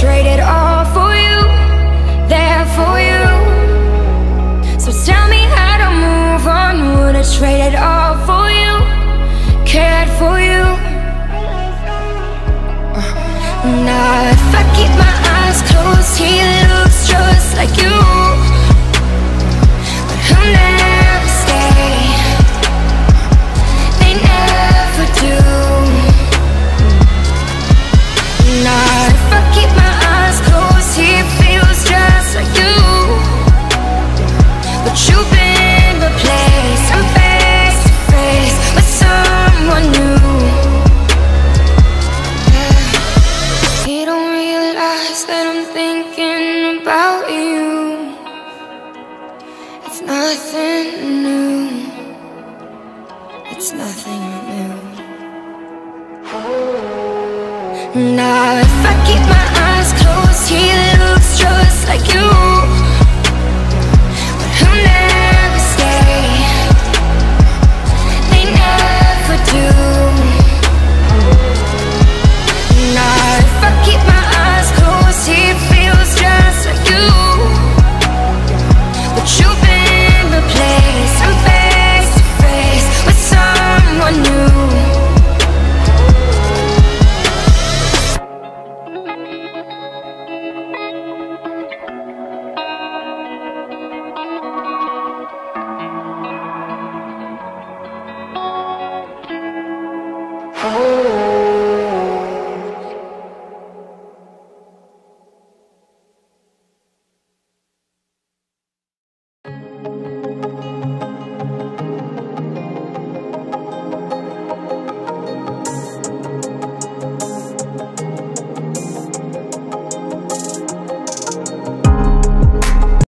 trade it all for you, there for you. So tell me how to move on. Would have traded all for you, cared for you. Uh, now if I keep my eyes closed, he looks just like you. It's nothing new. Now if I keep my eyes closed,